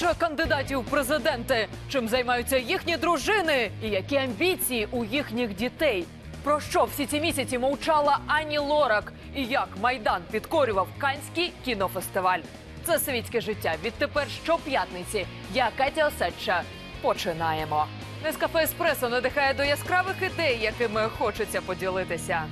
більше кандидатів в президенти, чим займаються їхні дружини, і які амбіції у їхніх дітей. Про що всі ці місяці мовчала Ані Лорак і як майдан підкорював Канський кінофестиваль. Це світське життя. Відтепер щоп'ятниці. Я Катя Осадча. Починаємо. Нескафе Еспресо надихає до яскравих ідей, якими хочеться поділитися.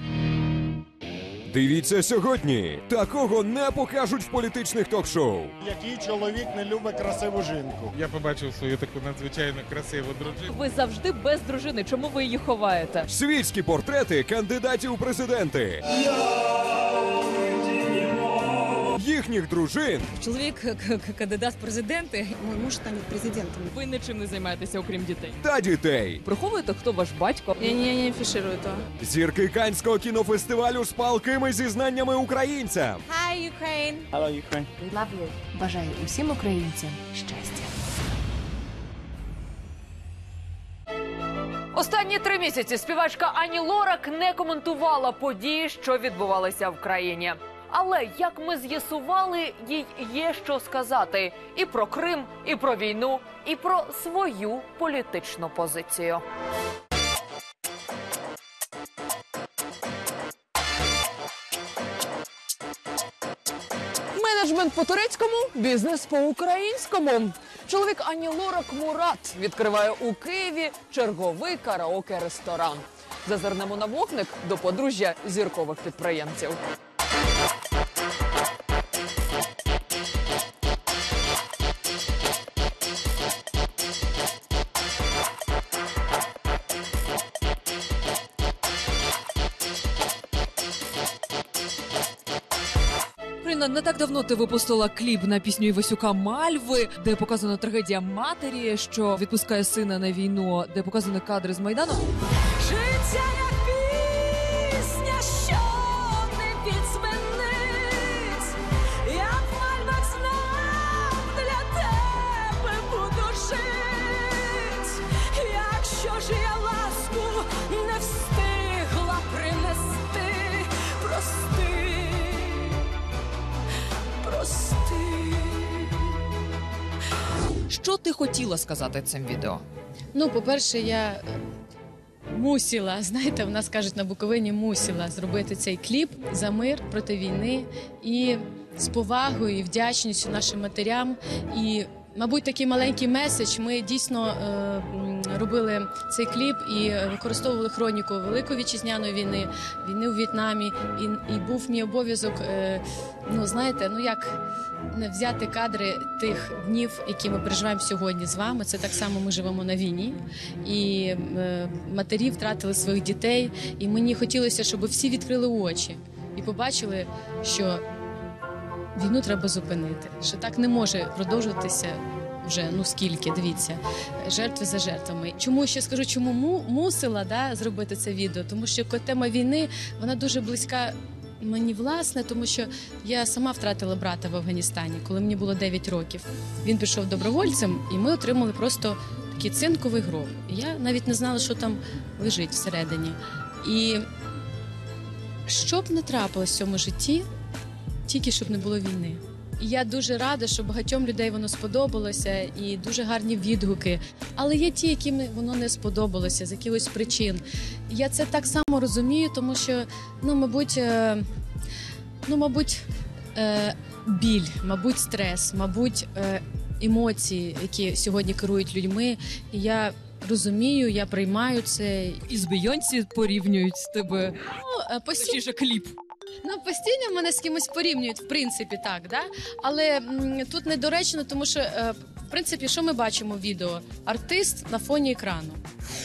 Дивіться сьогодні. Такого не покажуть в політичних ток-шоу. Який чоловік не любить красиву жінку? Я побачив свою таку надзвичайно красиву дружину. Ви завжди без дружини. Чому ви її ховаєте? Світські портрети кандидатів у президенти. Їхніх дружин Чоловік кандидат в президенти. Мой муж станет президентом. Ви нічим не займаєтеся, окрім дітей. та дітей. Приховуєте, хто ваш батько? Я не, не афиширую этого. Зірки Канського кінофестивалю з палкими зізнаннями українцям. Hi, Ukraine! Love you. Бажаю усім українцям щастя. Останні три місяці співачка Ані Лорак не коментувала події, що відбувалися в країні. Але як ми з'ясували, їй є що сказати і про Крим, і про війну, і про свою політичну позицію. Менеджмент по турецькому, бізнес по українському. Чоловік Ані Лорак Мурат відкриває у Києві черговий караоке-ресторан. Зазирнемо на вогник до подружжя зіркових підприємців. Не так давно ти випустила кліп на пісню Івасюка Мальви, де показана трагедія матері, що відпускає сина на війну, де показані кадри з майдану. Життя Що ти хотіла сказати цим відео? Ну, по-перше, я е, мусила, знаєте, в нас кажуть на Буковині, мусила зробити цей кліп за мир проти війни і з повагою і вдячністю нашим матерям. І, мабуть, такий маленький меседж. Ми дійсно е, робили цей кліп і використовували хроніку Великої вітчизняної війни, війни у В'єтнамі. І, і був мій обов'язок, е, ну знаєте, ну як не взяти кадри тих днів, які ми переживаємо сьогодні з вами. Це так само ми живемо на війні, і е, матері втратили своїх дітей. І мені хотілося, щоб всі відкрили очі і побачили, що війну треба зупинити, що так не може продовжуватися. Вже ну скільки, дивіться, жертви за жертвами. Чому ще скажу, чому му, мусила да, зробити це відео? Тому що тема війни вона дуже близька мені власне, тому що я сама втратила брата в Афганістані, коли мені було 9 років. Він пішов добровольцем, і ми отримали просто такий цинковий гроб. Я навіть не знала, що там лежить всередині. І що б не трапилось в цьому житті, тільки щоб не було війни. І я дуже рада, що багатьом людей воно сподобалося, і дуже гарні відгуки. Але є ті, яким воно не сподобалося з якихось причин. Я це так само розумію, тому що, ну, мабуть, е, ну, мабуть, е, біль, мабуть, стрес, мабуть, е, емоції, які сьогодні керують людьми. І я розумію, я приймаю це. І з Бейонсі порівнюють з тебе. Ну, постійно Точніше, кліп. Ну, постійно мене з кимось порівнюють, в принципі, так, да? але м, тут недоречно, тому що, е, в принципі, що ми бачимо в відео? Артист на фоні екрану.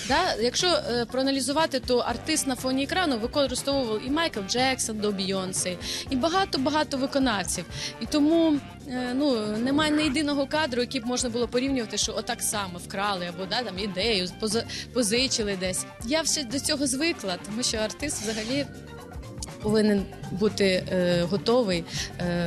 Да? Якщо е, проаналізувати, то артист на фоні екрану використовував і Майкл Джексон до Бійонси, і багато-багато виконавців. І тому е, ну, немає не єдиного кадру, який б можна було порівнювати, що отак само вкрали або да, там, ідею, поза- позичили десь. Я все до цього звикла, тому що артист взагалі повинен бути е, готовий е,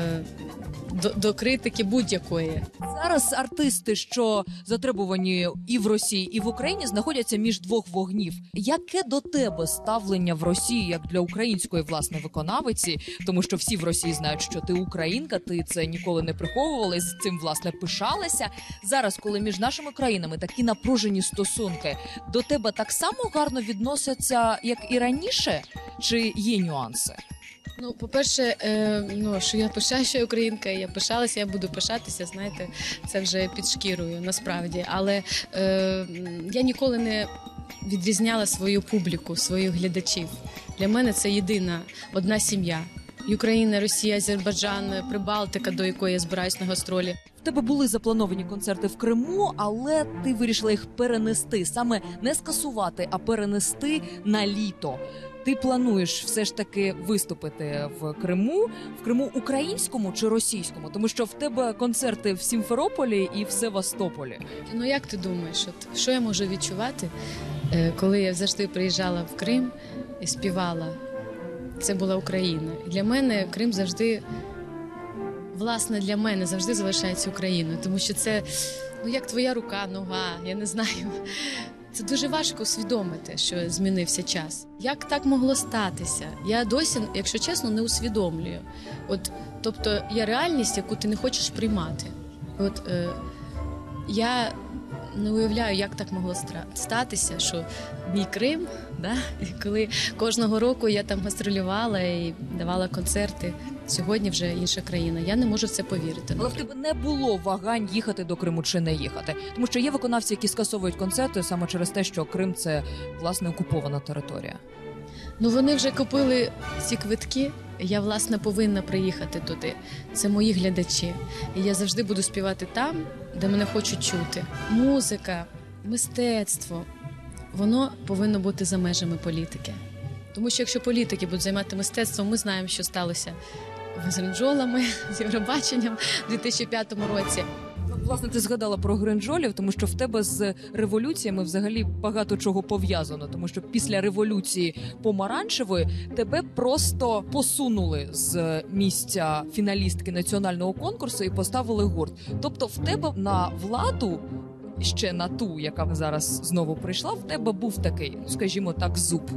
до, до критики будь-якої. Зараз артисти, що затребувані і в Росії, і в Україні, знаходяться між двох вогнів. Яке до тебе ставлення в Росії як для української власне виконавиці? Тому що всі в Росії знають, що ти українка, ти це ніколи не приховувала, і з цим власне пишалася. Зараз, коли між нашими країнами такі напружені стосунки, до тебе так само гарно відносяться, як і раніше, чи є нюанси? Ну, по-перше, е, ну що я пишаю, що я українка, я пишалася, я буду пишатися. Знаєте, це вже під шкірою насправді. Але е, я ніколи не відрізняла свою публіку, своїх глядачів. Для мене це єдина одна сім'я. Україна, Росія, Азербайджан, Прибалтика, до якої я збираюсь на гастролі. В тебе були заплановані концерти в Криму, але ти вирішила їх перенести саме не скасувати, а перенести на літо. Ти плануєш все ж таки виступити в Криму, в Криму українському чи російському, тому що в тебе концерти в Сімферополі і в Севастополі. Ну як ти думаєш, от що я можу відчувати, е, коли я завжди приїжджала в Крим і співала? Це була Україна. Для мене Крим завжди, власне, для мене завжди залишається Україною, тому що це ну як твоя рука, нога, я не знаю. Це дуже важко усвідомити, що змінився час. Як так могло статися? Я досі, якщо чесно, не усвідомлюю. От, тобто, є реальність, яку ти не хочеш приймати. От е, я не уявляю, як так могло статися, що мій Крим, да? і коли кожного року я там гастролювала і давала концерти. Сьогодні вже інша країна. Я не можу в це повірити. Але в тебе не було вагань їхати до Криму чи не їхати, тому що є виконавці, які скасовують концерти саме через те, що Крим це власне окупована територія. Ну вони вже купили ці квитки. Я власне повинна приїхати туди. Це мої глядачі. І я завжди буду співати там, де мене хочуть чути. Музика, мистецтво воно повинно бути за межами політики. Тому що якщо політики будуть займати мистецтвом, ми знаємо, що сталося з ринджолами, з Євробаченням у 2005 році. Власне, ти згадала про гринджолів, тому що в тебе з революціями взагалі багато чого пов'язано. Тому що після революції помаранчевої тебе просто посунули з місця фіналістки національного конкурсу і поставили гурт. Тобто, в тебе на владу. Ще на ту, яка зараз знову прийшла, в тебе був такий, ну скажімо так, зуб.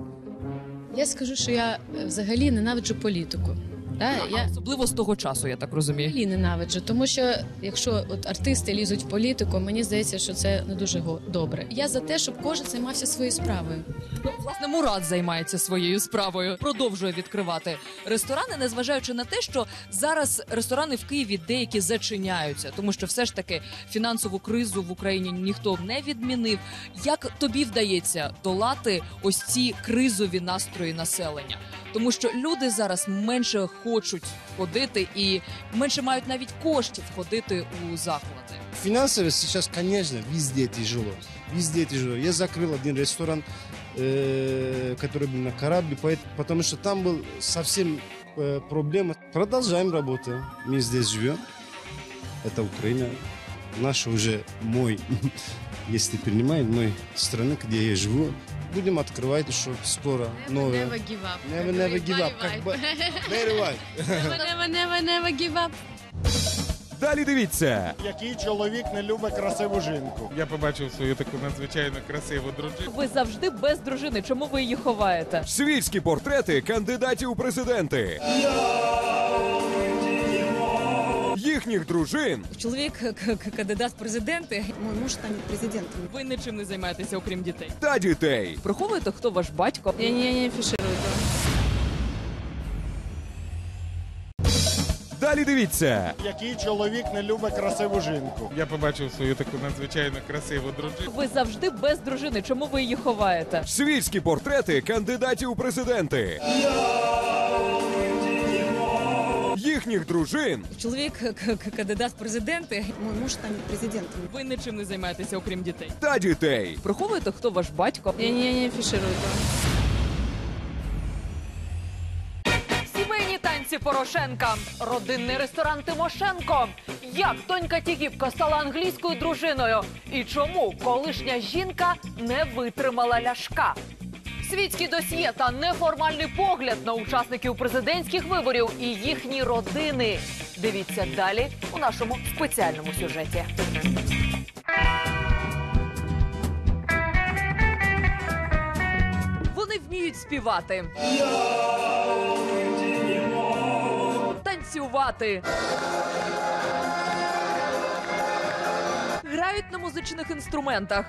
Я скажу, що я е, взагалі ненавиджу політику. Да? Я, Особливо з того часу, я так розумію. Взагалі ненавиджу, тому що якщо от артисти лізуть в політику, мені здається, що це не дуже го- добре. Я за те, щоб кожен займався своєю справою. Ну, власне, Мурат займається своєю справою, продовжує відкривати ресторани, незважаючи на те, що зараз ресторани в Києві деякі зачиняються, тому що все ж таки фінансову кризу в Україні ніхто не відмінив. Як тобі вдається долати ось ці кризові настрої населення? Тому що люди зараз менше хочуть ходити і менше мають навіть коштів ходити у заклади. Финансово сейчас, конечно, везде тяжело. Везде тяжело. Я закрыл один ресторан, э, который был на корабле, поэт- потому что там был совсем э, проблема. Продолжаем работу. Мы здесь живем. Это Украина. Наша уже мой, если принимает, мой страны, где я живу. Будем открывать еще скоро новые. Never give up. Never, never give up. Как бы, very well. Never, never, never give up. Далі дивіться. Який чоловік не любить красиву жінку? Я побачив свою таку надзвичайно красиву дружину. Ви завжди без дружини. Чому ви її ховаєте? Світські портрети кандидатів у президенти. Їхніх дружин Чоловік кандидат в президенти. Мой муж станет президентом. Ви нічим не займаєтеся, окрім дітей. та дітей. Приховуєте, хто ваш батько? Я не, я не афіширую. Далі дивіться. Який чоловік не любить красиву жінку? Я побачив свою таку надзвичайно красиву дружину. Ви завжди без дружини. Чому ви її ховаєте? Світські портрети кандидатів у президенти. Їхніх дружин Чоловік кандидат в президенти. Мой муж станет президентом. Ви нічим не займаєтеся, окрім дітей. та дітей. Приховуєте, хто ваш батько? Я не, я не афіширую. Сімейні танці Порошенка, родинний ресторан Тимошенко. Як донька Тігіпка стала англійською дружиною? І чому колишня жінка не витримала ляшка? Світські досьє та неформальний погляд на учасників президентських виборів і їхні родини. Дивіться далі у нашому спеціальному сюжеті. Вони вміють співати. Танцювати. Грають на музичних інструментах.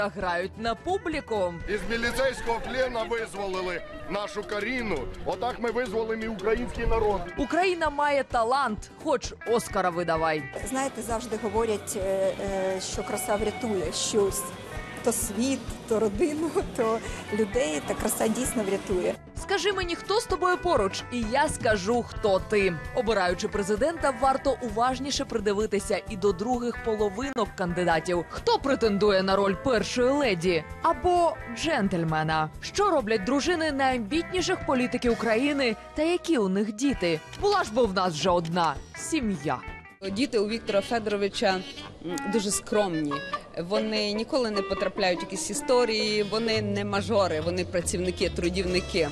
Та грають на публіку. Із міліцейського плена визволили нашу Каріну. Отак ми визволимо і український народ. Україна має талант, хоч Оскара видавай. Знаєте, завжди говорять, е, е, що краса врятує щось. То світ, то родину, то людей. Та краса дійсно врятує. Скажи мені, хто з тобою поруч, і я скажу, хто ти. Обираючи президента, варто уважніше придивитися і до других половинок кандидатів. Хто претендує на роль першої леді або джентльмена? Що роблять дружини найамбітніших політиків України та які у них діти? Була ж бо в нас вже одна сім'я. Діти у Віктора Федоровича дуже скромні. Вони ніколи не потрапляють в якісь історії. Вони не мажори, вони працівники, трудівники.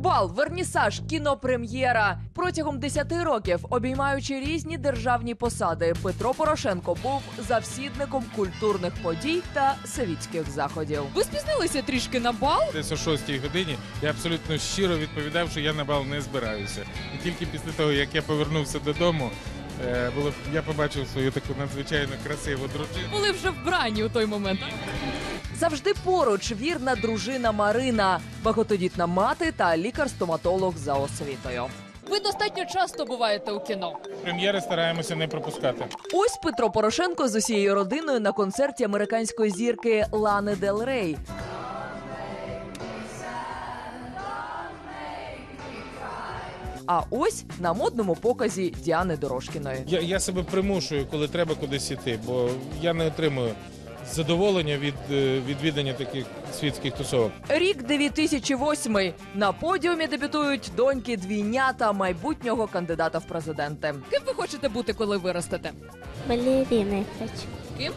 Бал, вернісаж, кінопрем'єра. Протягом 10 років, обіймаючи різні державні посади, Петро Порошенко був завсідником культурних подій та світських заходів. Ви спізнилися трішки на бал? Десь о 6 годині я абсолютно щиро відповідав, що я на бал не збираюся. І тільки після того, як я повернувся додому, е, було я побачив свою таку надзвичайно красиву дружину. Були вже вбрані у той момент. Завжди поруч вірна дружина Марина, багатодітна мати та лікар-стоматолог за освітою. Ви достатньо часто буваєте у кіно. Прем'єри стараємося не пропускати. Ось Петро Порошенко з усією родиною на концерті американської зірки Лани Дел Рей. А ось на модному показі Діани Дорошкіної. Я, я себе примушую, коли треба кудись іти, бо я не отримую задоволення від е, відвідання таких світських тусовок. Рік 2008. На подіумі дебютують доньки двійнята майбутнього кандидата в президенти. Ким ви хочете бути, коли виростете? Балериною хочу. Ким?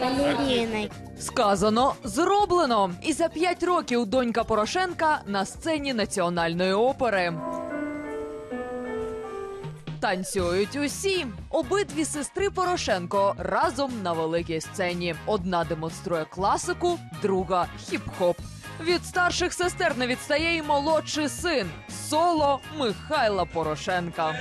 Балериною. Сказано, зроблено. І за п'ять років донька Порошенка на сцені національної опери. Танцюють усі. Обидві сестри Порошенко разом на великій сцені. Одна демонструє класику, друга хіп-хоп. Від старших сестер не відстає і молодший син соло Михайла Порошенка.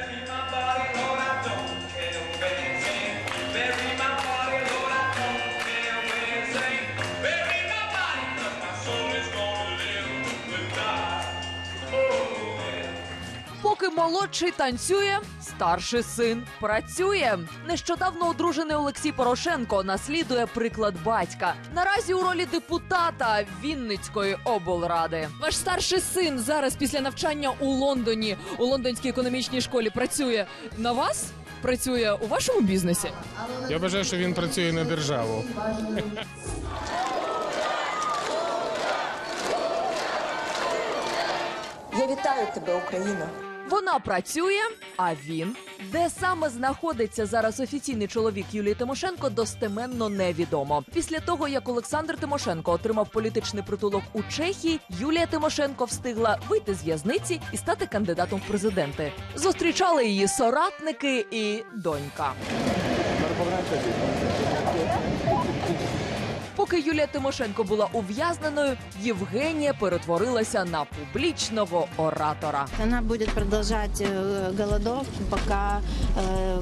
Поки молодший танцює, старший син працює. Нещодавно одружений Олексій Порошенко наслідує приклад батька. Наразі у ролі депутата Вінницької облради. Ваш старший син зараз після навчання у Лондоні у лондонській економічній школі працює на вас? Працює у вашому бізнесі? Я вважаю, що він працює на державу. Я вітаю тебе, Україно. Вона працює, а він де саме знаходиться зараз офіційний чоловік Юлії Тимошенко, достеменно невідомо. Після того як Олександр Тимошенко отримав політичний притулок у Чехії, Юлія Тимошенко встигла вийти з в'язниці і стати кандидатом в президенти. Зустрічали її соратники і донька. Поки Юлія Тимошенко була ув'язненою, Євгенія перетворилася на публічного оратора. Она будет продолжать э, голодовку, пока, э,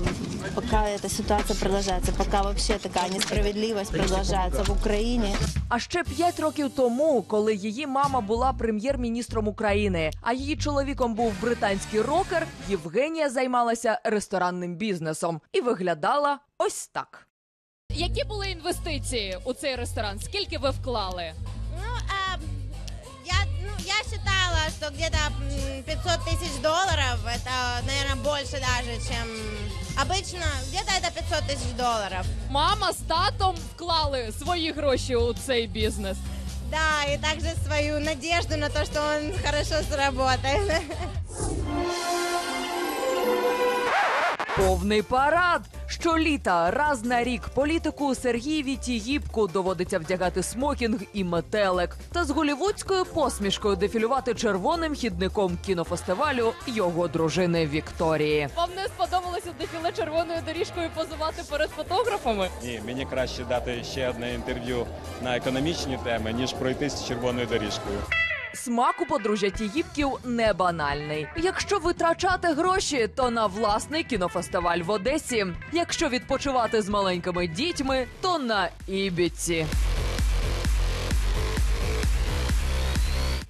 пока эта ситуация продолжается, пока вообще такая несправедливость продолжается в Украине. А ще п'ять років тому, коли її мама була прем'єр-міністром України, а її чоловіком був британський рокер, Євгенія займалася ресторанним бізнесом і виглядала ось так. Які були інвестиції у цей ресторан? Скільки ви вклали? Ну, я, ну, я считала, что где-то 500 тысяч долларов, это, наверное, больше даже, чем обычно. Где-то это 500 тысяч долларов. Мама з татом вклали свої гроші у цей бізнес. Да, и также свою надежду на то, что он хорошо сработает. Повний парад. Щоліта раз на рік політику Сергієві Тігіпку доводиться вдягати смокінг і метелик та з голівудською посмішкою дефілювати червоним хідником кінофестивалю його дружини Вікторії. Вам не сподобалося дефіле червоною доріжкою позувати перед фотографами? Ні, мені краще дати ще одне інтерв'ю на економічні теми, ніж пройтись червоною доріжкою. Смак у подружжя Тігіпків не банальний. Якщо витрачати гроші, то на власний кінофестиваль в Одесі. Якщо відпочивати з маленькими дітьми, то на Ібіці.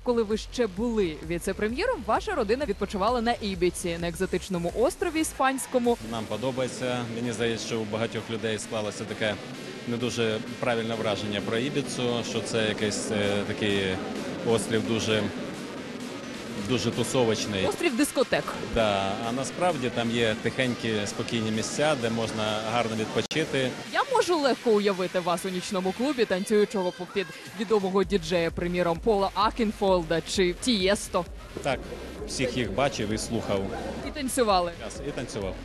Коли ви ще були віце-прем'єром, ваша родина відпочивала на Ібіці на екзотичному острові іспанському. Нам подобається. Мені здається, що у багатьох людей склалося таке не дуже правильне враження про Ібіцу, що це якийсь е, такий острів дуже, дуже тусовочний. Острів дискотек. Да, а насправді там є тихенькі, спокійні місця, де можна гарно відпочити. Я можу легко уявити вас у нічному клубі, танцюючого під відомого діджея, приміром Пола Акінфолда чи Тієсто. Так, всіх їх бачив і слухав. І танцювали. І танцював.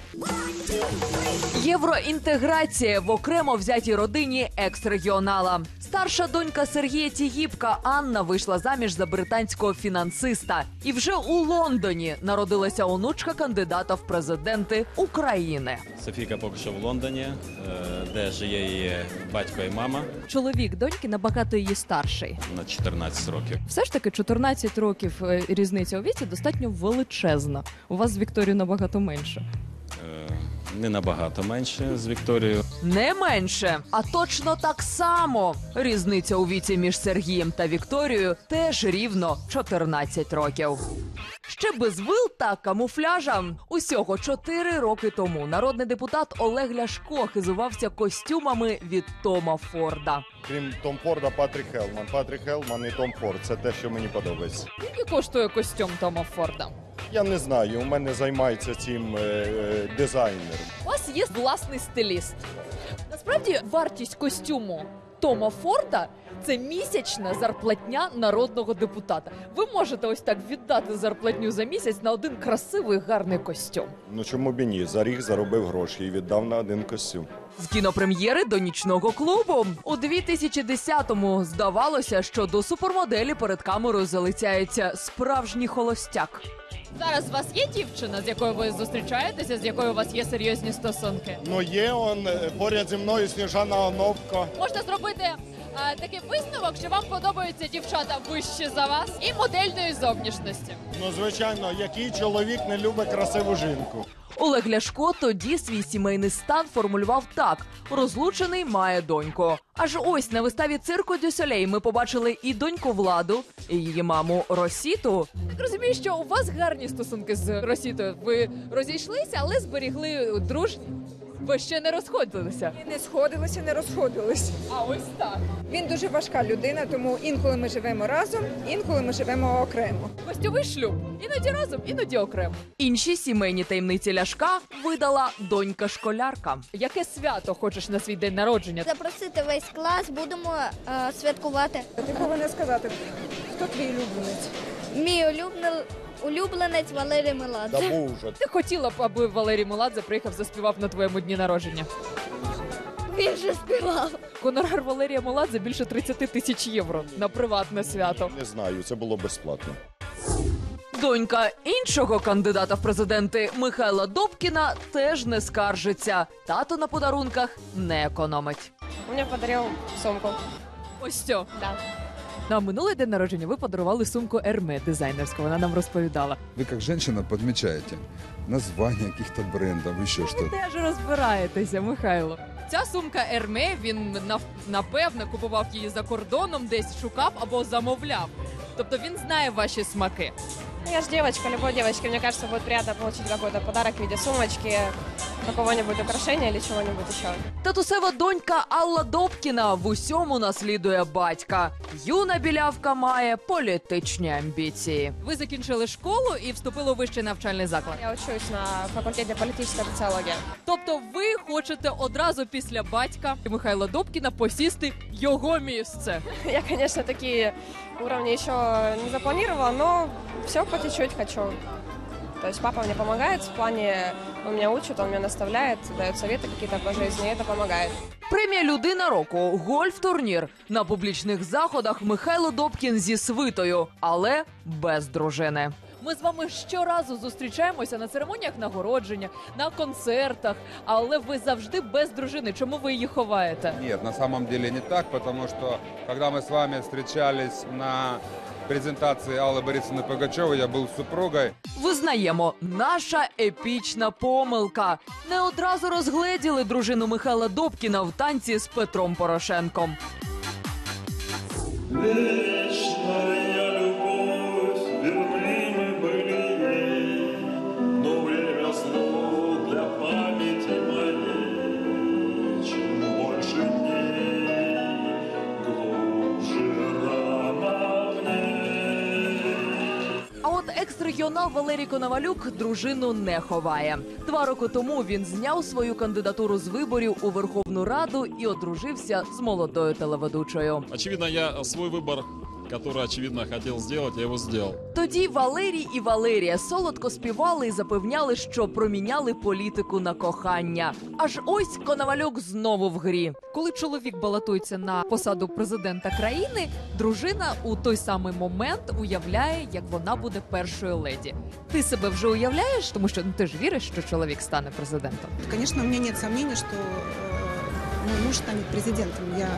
Євроінтеграція в окремо взятій родині екс-регіонала. Старша донька Сергія Тігіпка Анна вийшла заміж за британського фінансиста. І вже у Лондоні народилася онучка кандидата в президенти України. Софійка поки що в Лондоні, е, де живе її батько і мама Чоловік доньки набагато її старший. на 14 років. Все ж таки 14 років е, різниця у віці достатньо величезна. У вас з Вікторією набагато менше. Е, Не набагато менше з Вікторією. Не менше, а точно так само. Різниця у віці між Сергієм та Вікторією теж рівно 14 років. Ще без вил та камуфляжа. Усього 4 роки тому народний депутат Олег Ляшко хизувався костюмами від Тома Форда. Крім Том Форда, Патрік Хелман. Патрік Хелман і Том Форд це те, що мені подобається. Скільки коштує костюм Тома Форда? Я не знаю, у мене займається цим е, е, дизайнер. У вас є власний стиліст. Насправді вартість костюму Тома Форда це місячна зарплатня народного депутата. Ви можете ось так віддати зарплатню за місяць на один красивий гарний костюм. Ну чому б і ні? За рік заробив гроші і віддав на один костюм. З кінопрем'єри до нічного клубу у 2010-му здавалося, що до супермоделі перед камерою залицяється справжній холостяк. Зараз у вас є дівчина, з якою ви зустрічаєтеся, з якою у вас є серйозні стосунки? Ну є он е, поряд зі мною Сніжана Оновко. Можна зробити такий висновок, що вам подобаються дівчата вищі за вас і модельної зовнішності. Ну звичайно, який чоловік не любить красиву жінку. Олег Ляшко тоді свій сімейний стан формулював так: розлучений має доньку. Аж ось на виставі цирку Дюсолей ми побачили і доньку владу, і її маму Росіту. Так розумію, що у вас гарні стосунки з Росітою. Ви розійшлися, але зберігли дружні. Ви ще не розходилися. Не сходилися, не розходились. А ось так. Він дуже важка людина, тому інколи ми живемо разом, інколи ми живемо окремо. Гостьовий шлюб. Іноді разом, іноді окремо. Інші сімейні таємниці Ляшка видала донька школярка. Яке свято хочеш на свій день народження? Запросити весь клас, будемо е, святкувати. Ти повинна сказати, хто твій улюбленець? Мій улюблений улюбленець Валерій Меладзе. вже. Ти хотіла б, аби Валерій Меладзе приїхав, заспівав на твоєму дні народження. Він же співав. Гонорар Валерія Меладзе більше 30 тисяч євро на приватне свято. Не знаю, це було безплатно. Донька іншого кандидата в президенти Михайла Добкіна теж не скаржиться. Тато на подарунках не економить. Мне подарил сумку. Ось цю. Да. На минулий день народження ви подарували сумку Ерме дизайнерську. Вона нам розповідала. Вы как женщина подмечаете названня каких-то брендов, еще Ви что-то. теж розбираєтеся, Михайло. Ця сумка Ерме він нав- напевно купував її за кордоном, десь шукав або замовляв. Тобто він знає ваші смаки. Ну, Я же девочка, любой девочке, мне кажется, будет приятно получить какой-то подарок в виде сумочки, какого-нибудь украшения или чего-нибудь еще. Татусева донька Алла Добкіна в усьому наслідує батька. Юна білявка має політичні амбіції. Ви закінчили школу і вступили у вищий навчальний заклад. Я учусь на факультете политической социологии. Тобто, ви хочете одразу після батька Михайла Добкіна посісти його місце. Я, конечно, такие уровни еще не запланировала, но все по чуть-чуть хочу. То есть папа мне помогает в плане, он меня учит, он меня наставляет, дает советы какие-то по жизни, и это помогает. Премія Людина року гольф-турнір. На публічних заходах Михайло Добкін зі свитою, але без дружини. Ми з вами щоразу зустрічаємося на церемоніях нагородження, на концертах, але ви завжди без дружини. Чому ви її ховаєте? Нет, на самом деле не так, потому что когда мы с вами встречались на презентации Аллы Борисовны Пугачевой, я был с супругой. Визнаємо, наша епічна помилка. Не одразу розгледіли дружину Михайла Добкіна в танці з Петром Порошенком. Вечная от екс-регіонал Валерій Коновалюк дружину не ховає. Два роки тому він зняв свою кандидатуру з виборів у Верховну Раду і одружився з молодою телеведучою. Очевидно, я свой выбор, который, очевидно, хотел сделать, я его сделал. Тоді Валерій і Валерія солодко співали і запевняли, що проміняли політику на кохання. Аж ось Коновалюк знову в грі. Коли чоловік балотується на посаду президента країни, дружина у той самий момент уявляє, як вона буде першою леді. Ти себе вже уявляєш, тому що ну, ти ж віриш, що чоловік стане президентом. Конечно, у меня нет сомнений, что э, мой муж станет президентом. Я,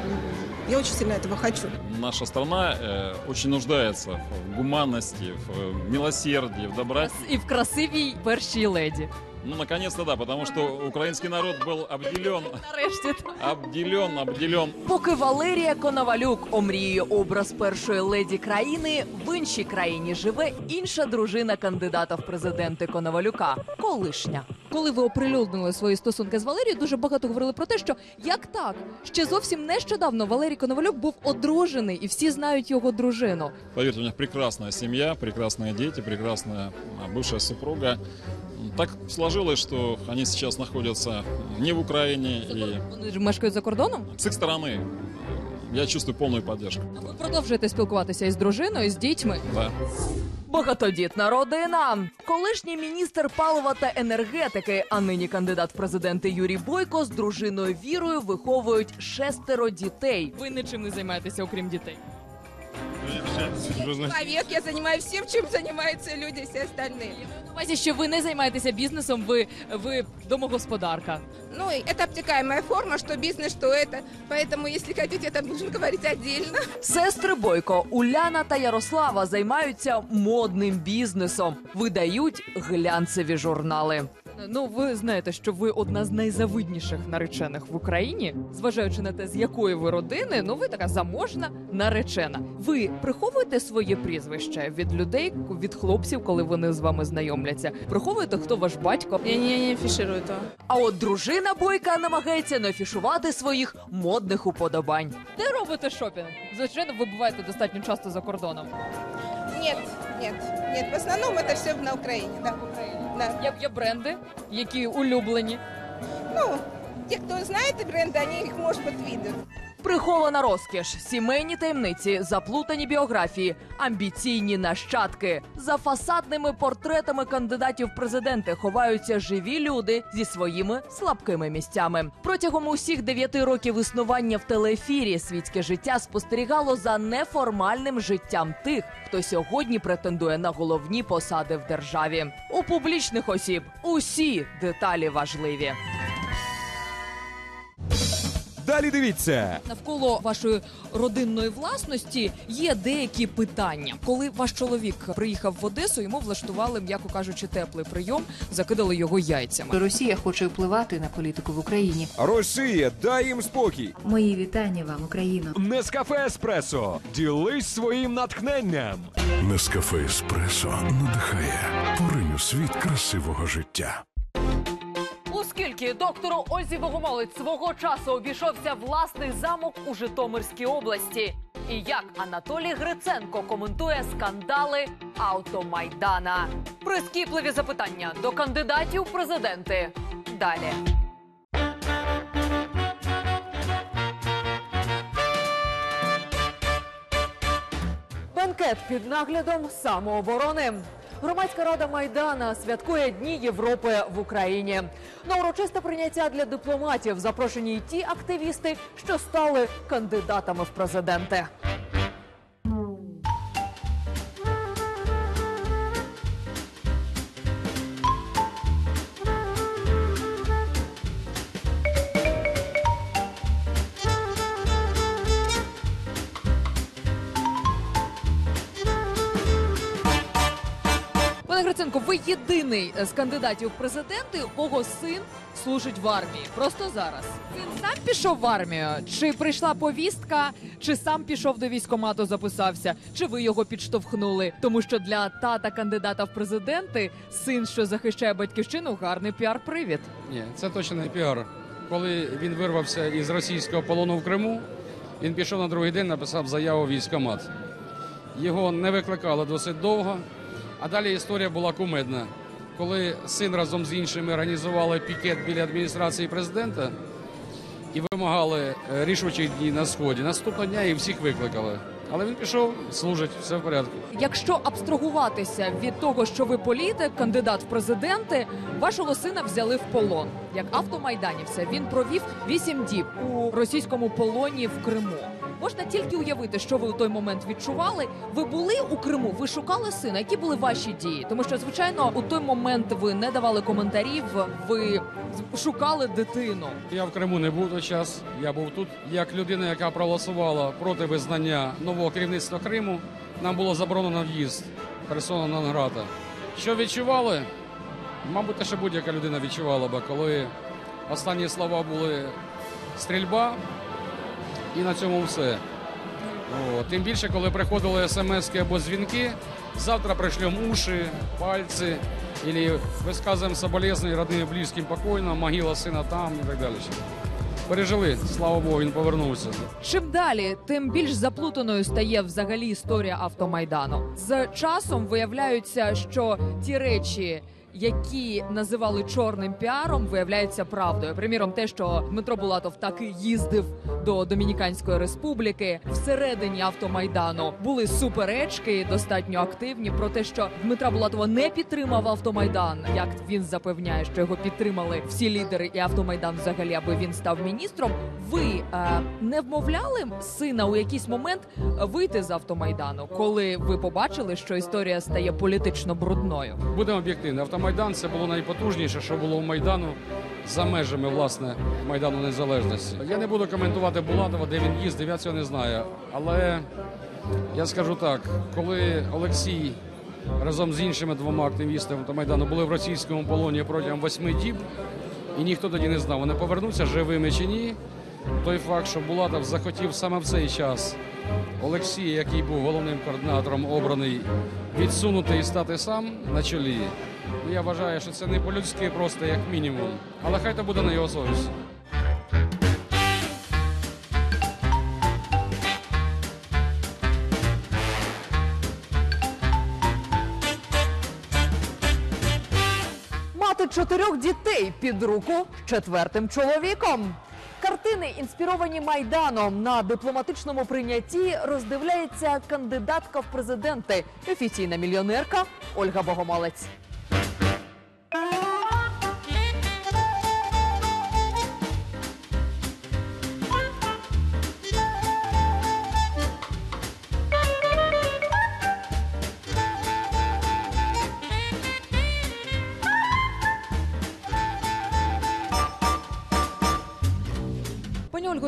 я очень сильно этого хочу. Наша страна э, очень нуждается в гуманности, в э, милосердии, в доброте. І в красивій першій леді. Ну, наконец-то да, потому что украинский народ был обделен, Нарешті обделен, обделен. Поки Валерія Коновалюк омріює образ першої леді країни, в іншій країні живе інша дружина кандидата в президенти Коновалюка колишня. Коли ви оприлюднили свої стосунки з Валерією, дуже багато говорили про те, що як так ще зовсім нещодавно Валерій Коновалюк був одружений, і всі знають його дружину. Поверьте, у меня прекрасная семья, прекрасные дети, прекрасная а, бывшая супруга. Так сложилось, что они сейчас находятся не в Украине и Вони ж мешкають за кордоном. с их стороны э, я чувствую полную поддержку. Ви продовжуєте спілкуватися із дружиною, з дітьми. Да. Багатодітна родина. Колишній міністр палива та енергетики, а нині кандидат в президенти Юрій Бойко з дружиною Вірою виховують шестеро дітей. Ви нічим не займаєтеся, окрім дітей. Человек, я занимаюсь всем, чем занимаются люди, все остальные. На увазі, що ви не займаєтеся бізнесом, ви, ви домогосподарка. Ну, и это обтекаемая форма, что бизнес, что это. Поэтому, если хотите, это нужно говорить отдельно. Сестри Бойко Уляна та Ярослава займаються модним бізнесом, видають глянцеві журнали. Ну, ви знаєте, що ви одна з найзавидніших наречених в Україні, зважаючи на те, з якої ви родини, ну ви така заможна наречена. Ви приховуєте своє прізвище від людей, від хлопців, коли вони з вами знайомляться. Приховуєте, хто ваш батько? Я не, не афиширую то. А от дружина Бойка намагається не афішувати своїх модних уподобань. Де робите шопінг? Звичайно, ви буваєте достатньо часто за кордоном. Нет, нет, нет. В основном это все на Украине, да. Да. Є, є бренди, які улюблені. Ну, те, кто знает бренды, они их, может быть, видят. Прихована розкіш, сімейні таємниці, заплутані біографії, амбіційні нащадки. За фасадними портретами кандидатів в президенти ховаються живі люди зі своїми слабкими місцями. Протягом усіх дев'яти років існування в телеефірі світське життя спостерігало за неформальним життям тих, хто сьогодні претендує на головні посади в державі. У публічних осіб усі деталі важливі. Далі дивіться. Навколо вашої родинної власності є деякі питання. Коли ваш чоловік приїхав в Одесу, йому влаштували, м'яко кажучи, теплий прийом, закидали його яйцями. Росія хоче впливати на політику в Україні. Росія, дай їм спокій. Мої вітання вам, Україно. Нескафе Еспресо. Ділись своїм натхненням. Нескафе Еспресо надихає. Поринь у світ красивого життя. Оскільки доктору Ользі Богомолець свого часу обійшовся власний замок у Житомирській області. І як Анатолій Гриценко коментує скандали автомайдана. Прискіпливі запитання до кандидатів президенти. Далі. Бенкет під наглядом самооборони. Громадська рада Майдана святкує Дні Європи в Україні. На урочисте прийняття для дипломатів запрошені й ті активісти, що стали кандидатами в президенти. Гриценко, ви єдиний з кандидатів в президенти, кого син служить в армії. Просто зараз. Він сам пішов в армію? Чи прийшла повістка, чи сам пішов до військкомату, записався, чи ви його підштовхнули? Тому що для тата кандидата в президенти син, що захищає батьківщину, гарний піар-привід. Ні, це точно не піар. Коли він вирвався із російського полону в Криму, він пішов на другий день, написав заяву в військкомат. Його не викликали досить довго, а далі історія була кумедна. Коли син разом з іншими організували пікет біля адміністрації президента і вимагали е, рішучих дій на сході, наступного дня їх всіх викликали. Але він пішов, служить, все в порядку. Якщо абстрагуватися від того, що ви політик, кандидат в президенти, вашого сина взяли в полон як автомайданівця. Він провів вісім діб у російському полоні в Криму. Можна тільки уявити, що ви у той момент відчували. Ви були у Криму, ви шукали сина. Які були ваші дії? Тому що, звичайно, у той момент ви не давали коментарів, ви шукали дитину. Я в Криму не був той час. Я був тут. Як людина, яка проголосувала проти визнання нового керівництва Криму, нам було заборонено в'їзд персона нон грата. Що відчували? Мабуть, те, що будь-яка людина відчувала би, коли останні слова були стрільба, і на цьому все. О, тим більше, коли приходили смс або дзвінки, завтра пришлем уші, пальці, или высказываем соболезнования родным и близким покойно, могила сина там і так далі. Пережили, слава Богу, він повернувся. Чим далі, тим більш заплутаною стає взагалі історія автомайдану. З часом виявляється, що ті речі. Які називали чорним піаром, виявляються правдою. Приміром, те, що Дмитро Булатов таки їздив до Домініканської республіки всередині автомайдану були суперечки достатньо активні про те, що Дмитра Булатова не підтримав автомайдан. Як він запевняє, що його підтримали всі лідери і автомайдан, взагалі, аби він став міністром. Ви е, не вмовляли сина у якийсь момент вийти з автомайдану, коли ви побачили, що історія стає політично брудною. Будемо об'єктивні. Автомайдан це було найпотужніше, що було у Майдану за межами власне Майдану Незалежності. Я не буду коментувати Булатова, де він їздив, я цього не знаю. Але я скажу так: коли Олексій разом з іншими двома активістами Автомайдану були в російському полоні протягом восьми діб, і ніхто тоді не знав, вони повернуться живими чи ні. Той факт, що Булатов захотів саме в цей час Олексій, який був головним координатором, обраний відсунути і стати сам на чолі. Ну, я вважаю, що це не по-людськи, просто як мінімум. Але хай то буде на його совісті. Мати чотирьох дітей під руку четвертим чоловіком. Картини, інспіровані майданом на дипломатичному прийнятті, роздивляється кандидатка в президенти, офіційна мільйонерка Ольга Богомолець. Bye.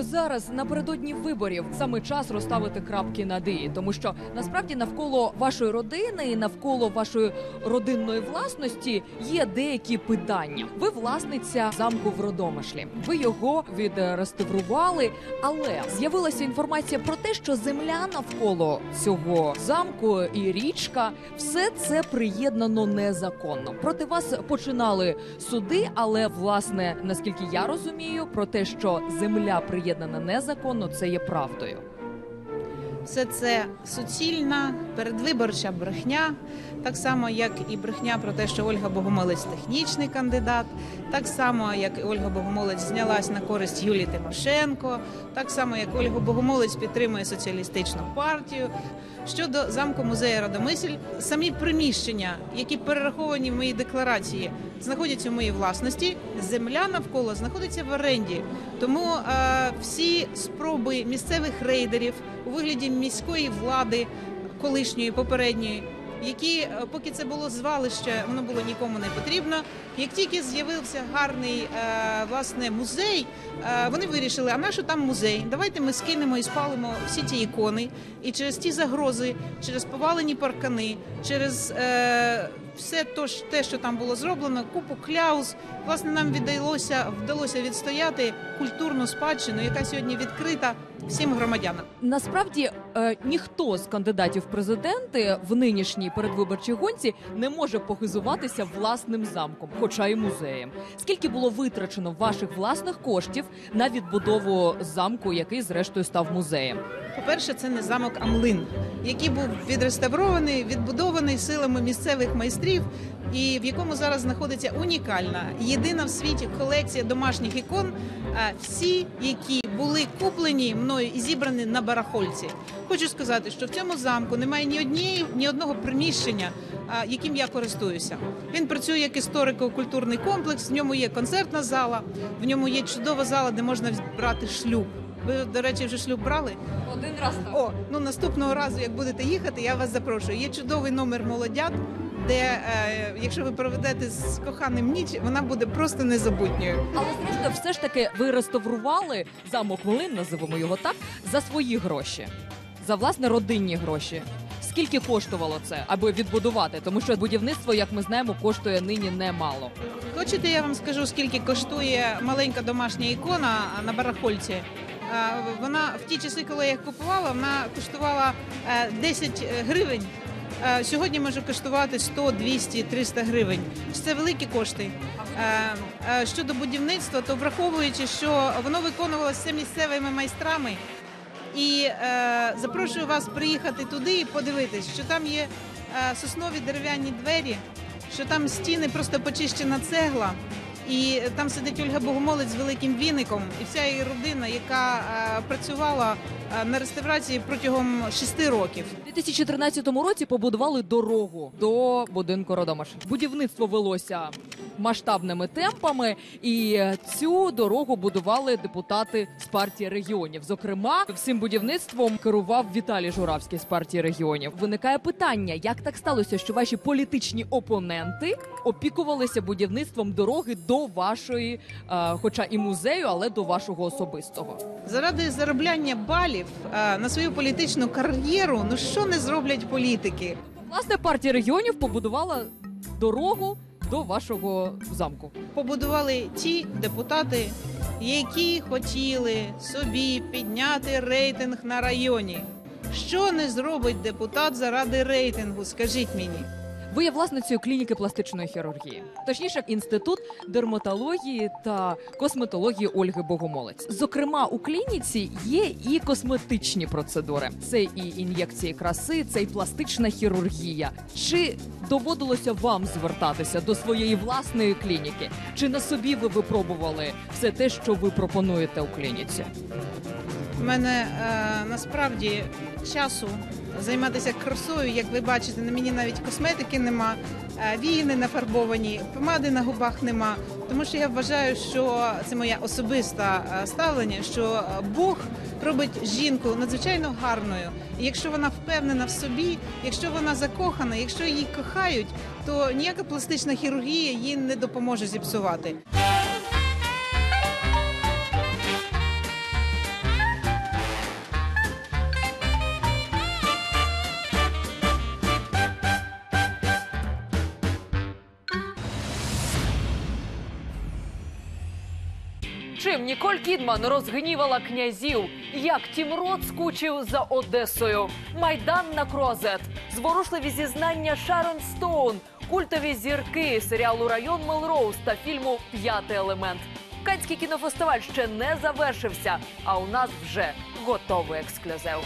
Ольго, зараз напередодні виборів саме час розставити крапки над «і», тому що насправді навколо вашої родини і навколо вашої родинної власності є деякі питання. Ви власниця замку в Родомишлі. Ви його відреставрували, але з'явилася інформація про те, що земля навколо цього замку і річка все це приєднано незаконно. Проти вас починали суди, але власне наскільки я розумію, про те, що земля приєднана незаконно, це є правдою. Все це суцільна передвиборча брехня, так само, як і брехня про те, що Ольга Богомолець технічний кандидат, так само, як Ольга Богомолець знялась на користь Юлії Тимошенко, так само, як Ольга Богомолець підтримує соціалістичну партію. Щодо замку музею Радомисль, самі приміщення, які перераховані в моїй декларації, знаходяться в моїй власності. Земля навколо знаходиться в оренді. Тому е, всі спроби місцевих рейдерів у вигляді міської влади, колишньої попередньої, які е, поки це було звалище, воно було нікому не потрібно. Як тільки з'явився гарний е, власне музей, е, вони вирішили, а нащо там музей? Давайте ми скинемо і спалимо всі ті ікони, і через ті загрози, через повалені паркани, через все то те, що там було зроблено, купу кляуз. Власне, нам віддалося вдалося відстояти культурну спадщину, яка сьогодні відкрита всім громадянам. Насправді е, ніхто з кандидатів президенти в нинішній передвиборчій гонці не може похизуватися власним замком, хоча й музеєм. Скільки було витрачено ваших власних коштів на відбудову замку, який зрештою став музеєм? По-перше, це не замок, а млин, який був відреставрований, відбудований силами місцевих майстрів, і в якому зараз знаходиться унікальна, єдина в світі колекція домашніх ікон, всі, які були куплені мною і зібрані на барахольці. Хочу сказати, що в цьому замку немає ні однієї, ні одного приміщення, яким я користуюся. Він працює як історико-культурний комплекс. В ньому є концертна зала, в ньому є чудова зала, де можна брати шлюб. Ви, до речі, вже шлюб брали? Один раз О, ну наступного разу, як будете їхати, я вас запрошую. Є чудовий номер молодят, де е, якщо ви проведете з коханим ніч, вона буде просто незабутньою. Але зрештою, все ж таки ви реставрували замок Млин, називаємо його так, за свої гроші, за власне родинні гроші. Скільки коштувало це, аби відбудувати? Тому що будівництво, як ми знаємо, коштує нині немало. Хочете, я вам скажу, скільки коштує маленька домашня ікона на барахольці? Е, Вона в ті часи, коли я їх купувала, вона коштувала е, 10 гривень. Е, Сьогодні може коштувати 100, 200, 300 гривень. Це великі кошти. Е, е, Щодо будівництва, то враховуючи, що воно виконувалося місцевими майстрами, і е, запрошую вас приїхати туди і подивитись, що там є е, соснові дерев'яні двері, що там стіни просто почищена цегла. І там сидить Ольга Богомолець з великим віником, і вся її родина, яка е, працювала на реставрації протягом шести років. У 2013 році побудували дорогу до будинку Родомаш. Будівництво велося масштабними темпами, і цю дорогу будували депутати з партії регіонів. Зокрема, всім будівництвом керував Віталій Журавський з партії регіонів. Виникає питання, як так сталося, що ваші політичні опоненти опікувалися будівництвом дороги до вашої, е, хоча і музею, але до вашого особистого. Заради заробляння балів е, на свою політичну кар'єру, ну що не зроблять політики? Власне, партія регіонів побудувала дорогу до вашого замку. Побудували ті депутати, які хотіли собі підняти рейтинг на районі. Що не зробить депутат заради рейтингу? Скажіть мені. Ви є власницею клініки пластичної хірургії, точніше, інститут дерматології та косметології Ольги Богомолець. Зокрема, у клініці є і косметичні процедури. Це і ін'єкції краси, це і пластична хірургія. Чи доводилося вам звертатися до своєї власної клініки? Чи на собі ви випробували все те, що ви пропонуєте у клініці? У мене е, насправді часу займатися красою, як ви бачите, на мені навіть косметики нема, е, вії не нафарбовані, помади на губах нема. Тому що я вважаю, що це моє особисте е, ставлення, що е, Бог робить жінку надзвичайно гарною. І якщо вона впевнена в собі, якщо вона закохана, якщо її кохають, то ніяка пластична хірургія їй не допоможе зіпсувати. Ніколь Кідман розгнівала князів? Як Тім Рот скучив за Одесою? Майдан на Круазет, зворушливі зізнання Шарон Стоун, культові зірки серіалу Район Мелроуз та фільму П'ятий елемент. Канський кінофестиваль ще не завершився, а у нас вже готовий ексклюзив.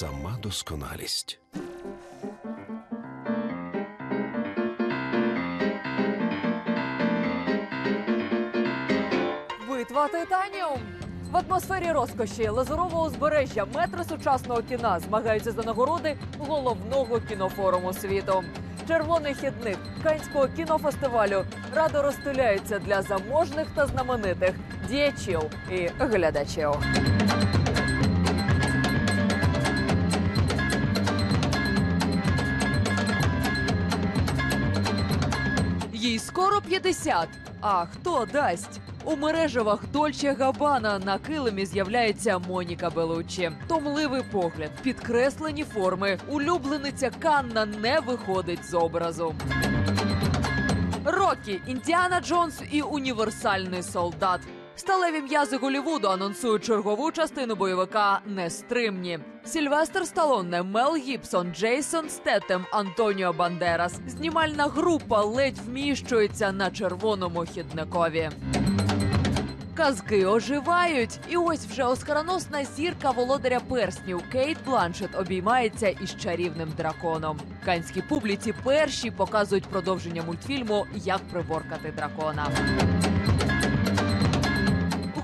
Недосконалість. Битва титаніум. В атмосфері розкоші лазурового узбережжя метри сучасного кіна змагаються за нагороди головного кінофоруму світу. Червоний хідник Канського кінофестивалю радо розстеляється для заможних та знаменитих діячів і глядачів. Скоро 50. А хто дасть? У мережевах Дольче Габана на килимі з'являється Моніка Белучі. Томливий погляд, підкреслені форми. Улюблениця Канна не виходить з образу. Рокі, Індіана Джонс і універсальний солдат. Сталеві м'язи Голівуду анонсують чергову частину бойовика Нестримні. Сільвестр Сталоне, Мел Гібсон, Джейсон Стетем, Антоніо Бандерас. Знімальна група ледь вміщується на червоному хідникові. Казки оживають, і ось вже оскароносна зірка володаря перснів Кейт Бланшет обіймається із чарівним драконом. Канській публіці перші показують продовження мультфільму Як приборкати дракона.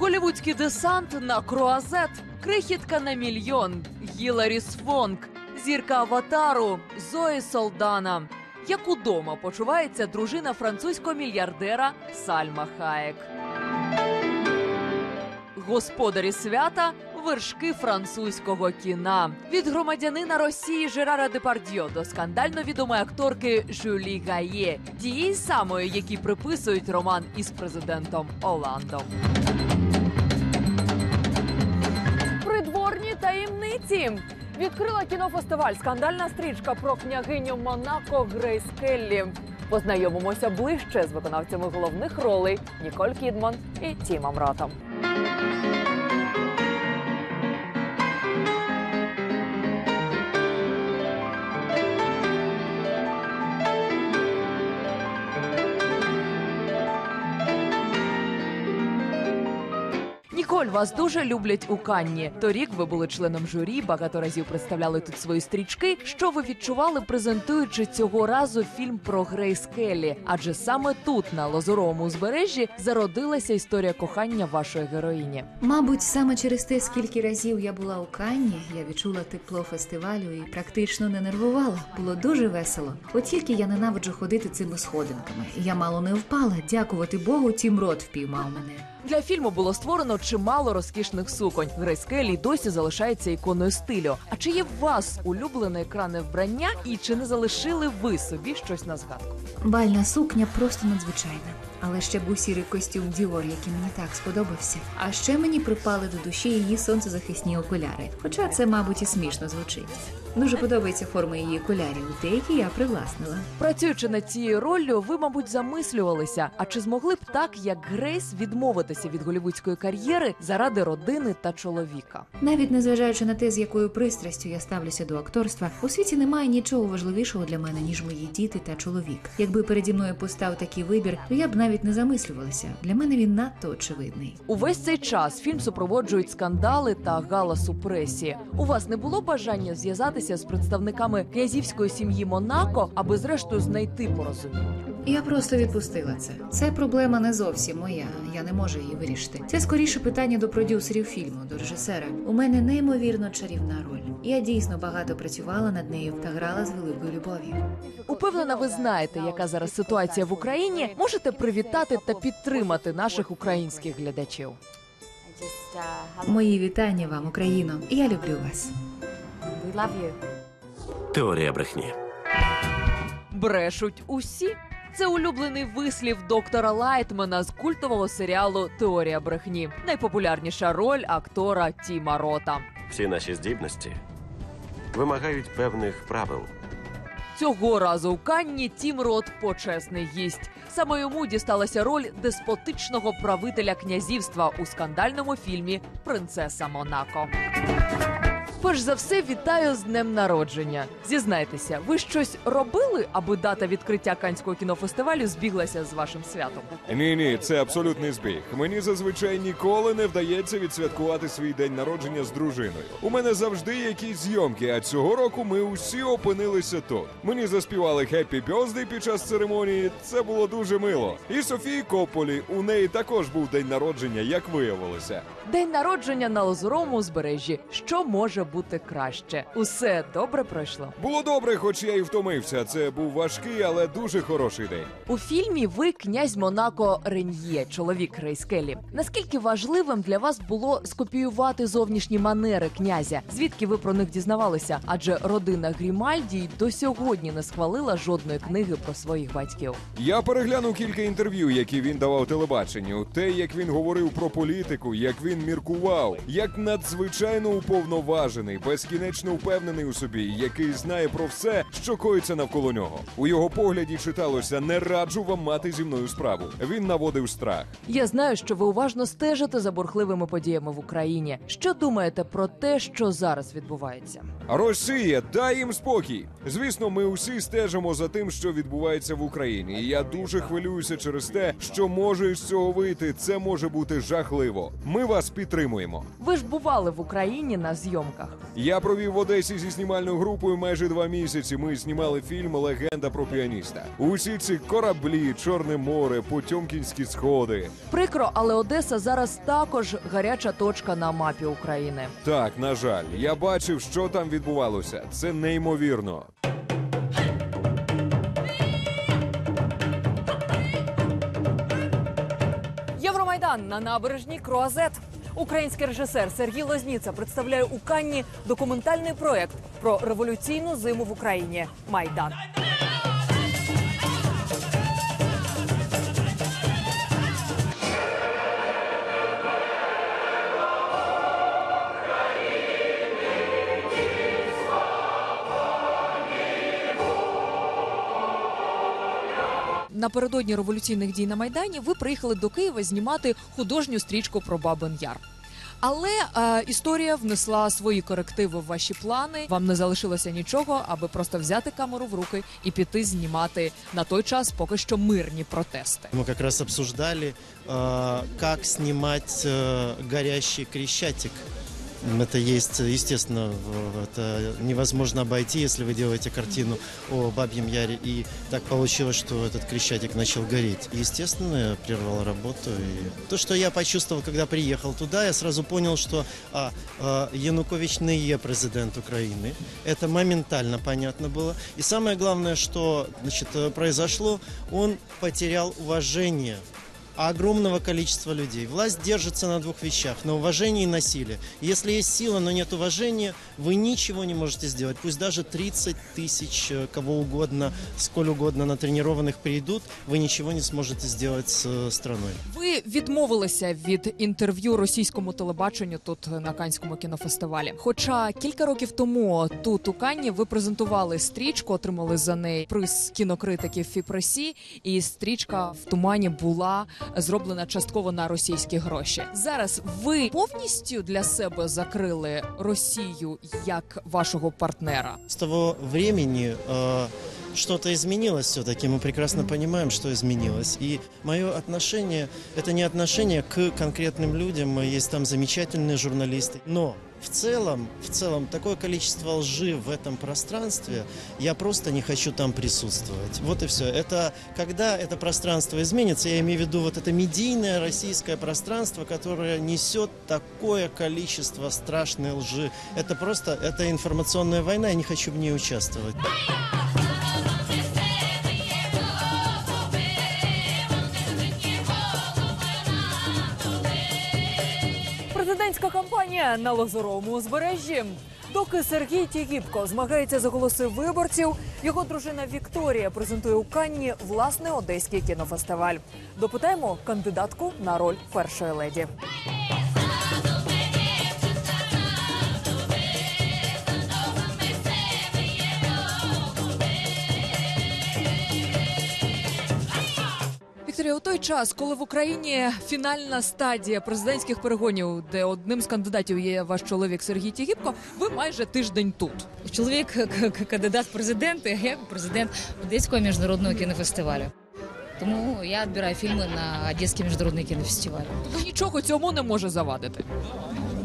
Голівудський десант на круазет, крихітка на мільйон, Гіларі Свонг, зірка аватару, Зої Солдана. Як удома почувається дружина французького мільярдера Сальма Хаєк. Господарі свята вершки французького кіна від громадянина Росії Жерара Депардьо до скандально відомої акторки Жюлі Гає, тієї самої, якій приписують роман із президентом Оландом. Таємниці. Відкрила кінофестиваль скандальна стрічка про княгиню Монако Грейс Келлі. Познайомимося ближче з виконавцями головних ролей Ніколь Кідман і Тімом Ротом. Ніколь, вас дуже люблять у Канні. Торік ви були членом журі, багато разів представляли тут свої стрічки. Що ви відчували, презентуючи цього разу фільм про Грейс Келлі? Адже саме тут, на лазуровому узбережжі, зародилася історія кохання вашої героїні. Мабуть, саме через те, скільки разів я була у Канні, я відчула тепло фестивалю і практично не нервувала. Було дуже весело. От тільки я ненавиджу ходити цими сходинками. Я мало не впала. Дякувати Богу, Тім Рот впіймав мене. Для фільму було створено чимало розкішних суконь. Грейс Келлі досі залишається іконою стилю. А чи є в вас улюблене екранне вбрання, і чи не залишили ви собі щось на згадку? Бальна сукня просто надзвичайна. Але ще був сірий костюм Діор, який мені так сподобався. А ще мені припали до душі її сонцезахисні окуляри. Хоча це, мабуть, і смішно звучить. Дуже подобається форма її окулярів, деякі я привласнила. Працюючи над цією роллю, ви, мабуть, замислювалися. А чи змогли б так, як Грейс, відмовитися від голівудської кар'єри заради родини та чоловіка? Навіть незважаючи на те, з якою пристрастю я ставлюся до акторства, у світі немає нічого важливішого для мене, ніж мої діти та чоловік. Якби переді мною постав такий вибір, то я б навіть не замислювалася. Для мене він надто очевидний. Увесь цей час фільм супроводжують скандали та галас у пресі. У вас не було бажання зв'язатися з представниками князівської сім'ї Монако, аби зрештою знайти порозуміння? Я просто відпустила це. Це проблема не зовсім моя. Я не можу її вирішити. Це скоріше питання до продюсерів фільму, до режисера. У мене неймовірно чарівна роль. Я дійсно багато працювала над нею та грала з великою любов'ю. Упевнена, ви знаєте, яка зараз ситуація в Україні. Можете привітати та підтримати наших українських глядачів. Мої вітання вам, Україно. Я люблю вас. Теорія брехні. Брешуть усі. Це улюблений вислів доктора Лайтмана з культового серіалу Теорія брехні. Найпопулярніша роль актора Тіма Рота. Всі наші здібності вимагають певних правил. Цього разу у Канні Тім Рот почесний гість. Саме йому дісталася роль деспотичного правителя князівства у скандальному фільмі Принцеса Монако. Перш за все, вітаю з днем народження. Зізнайтеся, ви щось робили, аби дата відкриття Канського кінофестивалю збіглася з вашим святом? Ні, ні, це абсолютний збіг. Мені зазвичай ніколи не вдається відсвяткувати свій день народження з дружиною. У мене завжди якісь зйомки, а цього року ми усі опинилися тут. Мені заспівали «Happy Birthday» під час церемонії. Це було дуже мило. І Софії Кополі у неї також був день народження, як виявилося. День народження на лазуровому узбережжі. Що може бути краще? Усе добре пройшло. Було добре, хоч я і втомився. Це був важкий, але дуже хороший день. У фільмі ви князь Монако Реньє, чоловік Рейс Келлі. Наскільки важливим для вас було скопіювати зовнішні манери князя? Звідки ви про них дізнавалися? Адже родина Грімальді до сьогодні не схвалила жодної книги про своїх батьків. Я переглянув кілька інтерв'ю, які він давав телебаченню. Те, як він говорив про політику, як він міркував, як надзвичайно уповноважений, безкінечно впевнений у собі, який знає про все, що коїться навколо нього. У його погляді читалося не раджу вам мати зі мною справу. Він наводив страх. Я знаю, що ви уважно стежите за бурхливими подіями в Україні. Що думаєте про те, що зараз відбувається? Росія, дай їм спокій. Звісно, ми усі стежимо за тим, що відбувається в Україні. І я дуже хвилююся через те, що може із цього вийти. Це може бути жахливо. Ми вас підтримуємо. Ви ж бували в Україні на зйомках. Я провів в Одесі зі знімальною групою майже два місяці. Ми знімали фільм Легенда про піаніста. Усі ці кораблі, Чорне море, Потьомкінські сходи. Прикро, але Одеса зараз також гаряча точка на мапі України. Так, на жаль, я бачив, що там відбувалося. Це неймовірно. Євромайдан на набережній Круазет. Український режисер Сергій Лозніца представляє у Канні документальний проект про революційну зиму в Україні Майдан. Напередодні революційних дій на майдані ви приїхали до Києва знімати художню стрічку про Бабин Яр. Але е, історія внесла свої корективи в ваші плани. Вам не залишилося нічого, аби просто взяти камеру в руки і піти знімати на той час поки що мирні протести. Мы как раз обсуждали, э, как снимать э, горящий Крещатик. Это есть, естественно, в- это невозможно обойти, если вы делаете картину о Бабьем Яре. И так получилось, что этот Крещатик начал гореть. И, естественно, я прервал работу. И то, что я почувствовал, когда приехал туда, я сразу понял, что а, а, Янукович не е президент Украины. Это моментально понятно было. И самое главное, что значит, э, произошло, он потерял уважение огромного количества людей. Власть держится на двух вещах, на уважении и насилии. Если есть сила, но нет уважения, вы ничего не можете сделать. Пусть даже 30 тысяч э, кого угодно, сколь угодно натренированных придут, вы ничего не сможете сделать с э, страной. Ви відмовилися від інтерв'ю російському телебаченню тут на Канському кінофестивалі. Хоча кілька років тому тут у Канні ви презентували стрічку, отримали за неї приз кінокритиків Фіпресі, і стрічка в тумані була зроблена частково на російські гроші. Зараз ви повністю для себе закрили Росію як вашого партнера. С того времени э, что-то изменилось все-таки. Мы прекрасно понимаем, что изменилось. И мое отношение, это не отношение к конкретным людям. Есть там замечательные журналисты. Но в целом, в целом, такое количество лжи в этом пространстве, я просто не хочу там присутствовать. Вот и все. Это когда это пространство изменится, я имею в виду вот это медийное российское пространство, которое несет такое количество страшной лжи. Это просто, это информационная война, я не хочу в ней участвовать. Президентська кампанія на Лазуровому узбережжі. Доки Сергій Тігіпко змагається за голоси виборців, його дружина Вікторія презентує у Канні власний одеський кінофестиваль. Допитаємо кандидатку на роль першої леді. Вікторія, у той час, коли в Україні фінальна стадія президентських перегонів, де одним з кандидатів є ваш чоловік Сергій Тігіпко, ви майже тиждень тут. Чоловік кандидат в президенти, я президент Одеського міжнародного кінофестивалю. Тому я відбираю фільми на Одеський міжнародний кінофестиваль. Тобто нічого цьому не може завадити.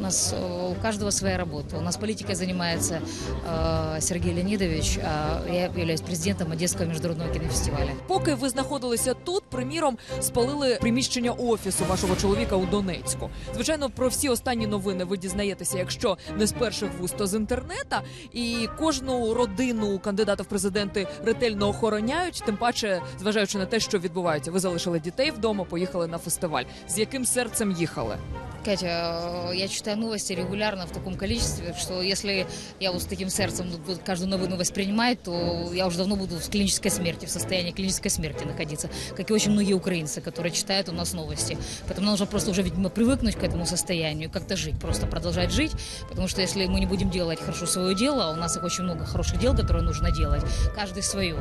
Нас э, у каждого своя работа. У нас политикой занимается э, Сергей Леонидович, а я являюсь президентом Одесского международного кинофестиваля. Поки ви знаходилися тут, приміром, спалили приміщення офісу вашого чоловіка у Донецьку. Звичайно, про всі останні новини ви дізнаєтеся, якщо не з перших вуст, то з інтернета. І кожну родину кандидата в президенти ретельно охороняють. Тим паче, зважаючи на те, що відбувається, ви залишили дітей вдома, поїхали на фестиваль. З яким серцем їхали? Катя, э, я читаю новости регулярно в таком количестве, что если я вот с таким сердцем буду каждую новину воспринимать, то я уже давно буду в клинической смерти, в состоянии клинической смерти находиться, как и очень многие украинцы, которые читают у нас новости. Поэтому нужно просто уже, видимо, привыкнуть к этому состоянию, как-то жить, просто продолжать жить, потому что если мы не будем делать хорошо свое дело, а у нас их очень много хороших дел, которые нужно делать, каждый свое,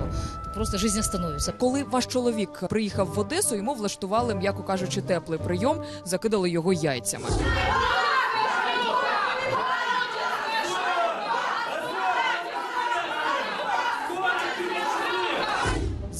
то просто жизнь остановится. Коли ваш чоловік приїхав в Одесу, йому влаштували, м'яко кажучи, теплий прийом, закидали його яйцями.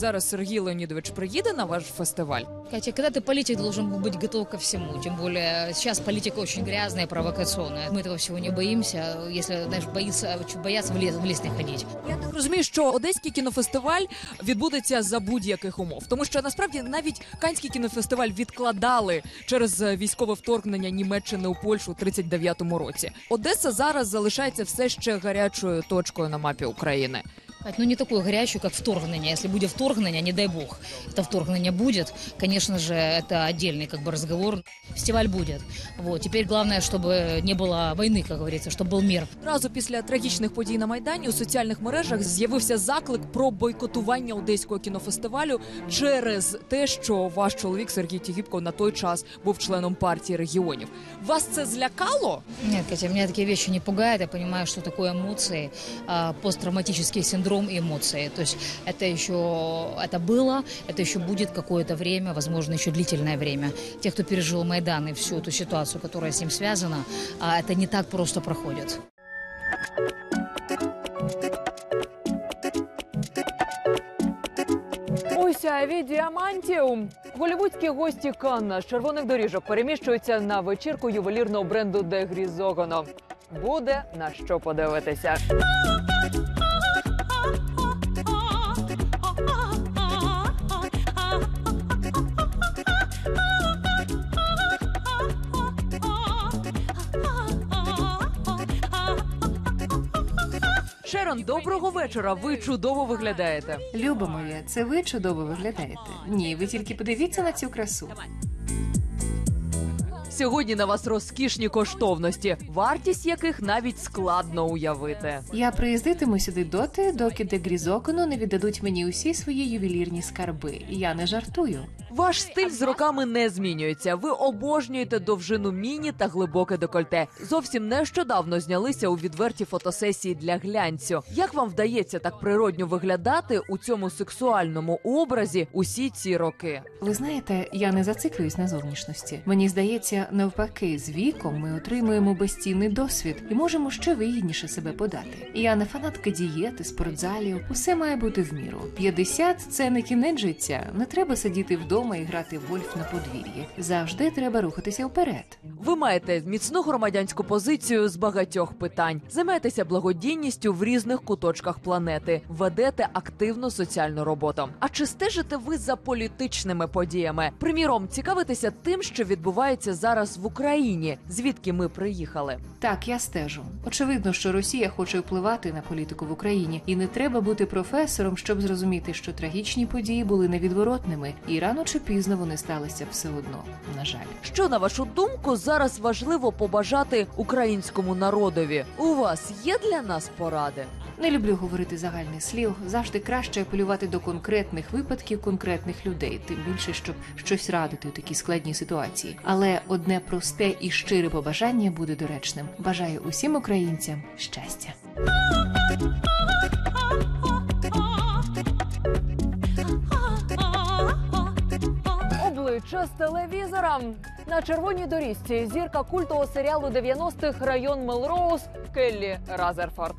Зараз Сергій Леонідович приїде на ваш фестиваль. Катя, когда ты политик, должен быть готов ко всему. Тем более сейчас политика очень грязная, провокационная. Мы этого всего не боимся. Если, знаешь, боится, боятся в лес, в лес не ходить. Я так розумію, що одеський кінофестиваль відбудеться за будь-яких умов, тому що насправді навіть канський кінофестиваль відкладали через е, військове вторгнення Німеччини у Польщу у 39-му році. Одеса зараз залишається все ще гарячою точкою на мапі України. Кать, ну не такую горячую, как вторгнение. Если будет вторгнение, не дай бог, это вторгнение будет, конечно же, это отдельный как бы разговор. Фестиваль будет. Вот. Теперь главное, чтобы не было войны, как говорится, чтобы был мир. Разу після трагічних подій на майдані у соціальних мережах з'явився заклик про бойкотування одеського кінофестивалю через те, що ваш чоловік Сергій Тігіпко на той час був членом партії регіонів. Вас це злякало? Нет, Катя, меня такие вещи не пугают. Я понимаю, что такое эмоции, а, посттравматический синдром и эмоции. То есть это еще, это было, это еще будет какое-то время, возможно, еще длительное время. Те, кто пережил Майдан и всю эту ситуацию, которая с ним связана, а, это не так просто проходит. Ось аві діамантіум. Голівудські гості Канна з червоних доріжок переміщуються на вечірку ювелірного бренду Де Грізогоно. Буде на що подивитися. Шерон, доброго вечора. Ви чудово виглядаєте. Люба моя, це ви чудово виглядаєте. Ні, ви тільки подивіться на цю красу. Сьогодні на вас розкішні коштовності, вартість яких навіть складно уявити. Я приїздитиму сюди доти, доки де Грізоконо не віддадуть мені усі свої ювелірні скарби. Я не жартую. Ваш стиль з роками не змінюється. Ви обожнюєте довжину міні та глибоке декольте. Зовсім нещодавно знялися у відверті фотосесії для глянцю. Як вам вдається так природньо виглядати у цьому сексуальному образі усі ці роки? Ви знаєте, я не зациклююсь на зовнішності. Мені здається, навпаки, з віком ми отримуємо безцінний досвід і можемо ще вигідніше себе подати. Я не фанатка дієти, спортзалів. Усе має бути в міру. 50 – це не кінець життя. Не треба сидіти вдома і грати в гольф на подвір'ї. Завжди треба рухатися вперед. Ви маєте міцну громадянську позицію з багатьох питань, займаєтеся благодійністю в різних куточках планети, ведете активну соціальну роботу. А чи стежите ви за політичними подіями? Приміром, цікавитеся тим, що відбувається зараз в Україні, звідки ми приїхали? Так, я стежу. Очевидно, що Росія хоче впливати на політику в Україні, і не треба бути професором, щоб зрозуміти, що трагічні події були невідворотними, і рано чи пізно вони сталися все одно. На жаль. Що на вашу думку зараз важливо побажати українському народові? У вас є для нас поради? Не люблю говорити загальних слів. Завжди краще апелювати до конкретних випадків конкретних людей, тим більше, щоб щось радити у такій складній ситуації. Але одне просте і щире побажання буде доречним. Бажаю усім українцям щастя. Дальше з телевізора. На червоній доріжці зірка культового серіалу 90-х район Мелроуз Келлі Разерфорд.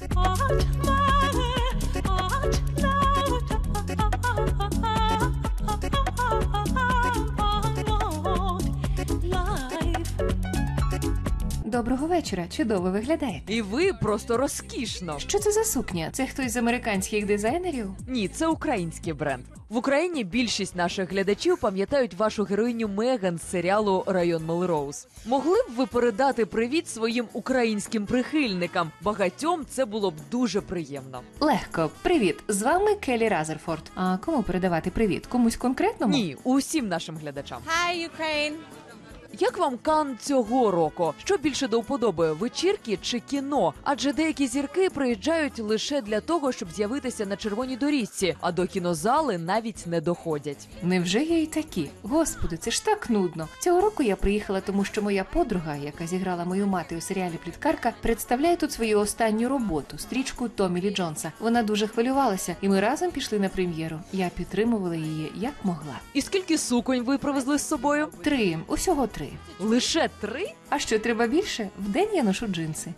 Доброго вечора, чудово виглядаєте. І ви просто розкішно. Що це за сукня? Це хтось з американських дизайнерів? Ні, це український бренд. В Україні більшість наших глядачів пам'ятають вашу героїню Меган з серіалу Район Мелроуз. Могли б ви передати привіт своїм українським прихильникам? Багатьом це було б дуже приємно. Легко, привіт. З вами Келі Разерфорд. А кому передавати привіт? Комусь конкретному? Ні, усім нашим глядачам. Hi, Ukraine! Як вам кан цього року? Що більше до вподоби вечірки чи кіно? Адже деякі зірки приїжджають лише для того, щоб з'явитися на червоній доріжці, а до кінозали навіть не доходять. Невже є й такі? Господи, це ж так нудно. Цього року я приїхала, тому що моя подруга, яка зіграла мою мати у серіалі Пліткарка, представляє тут свою останню роботу стрічку Томі Лі Джонса. Вона дуже хвилювалася, і ми разом пішли на прем'єру. Я підтримувала її як могла. І скільки суконь ви привезли з собою? Три, усього три. Лише три? А що треба більше? Вдень я ношу джинси.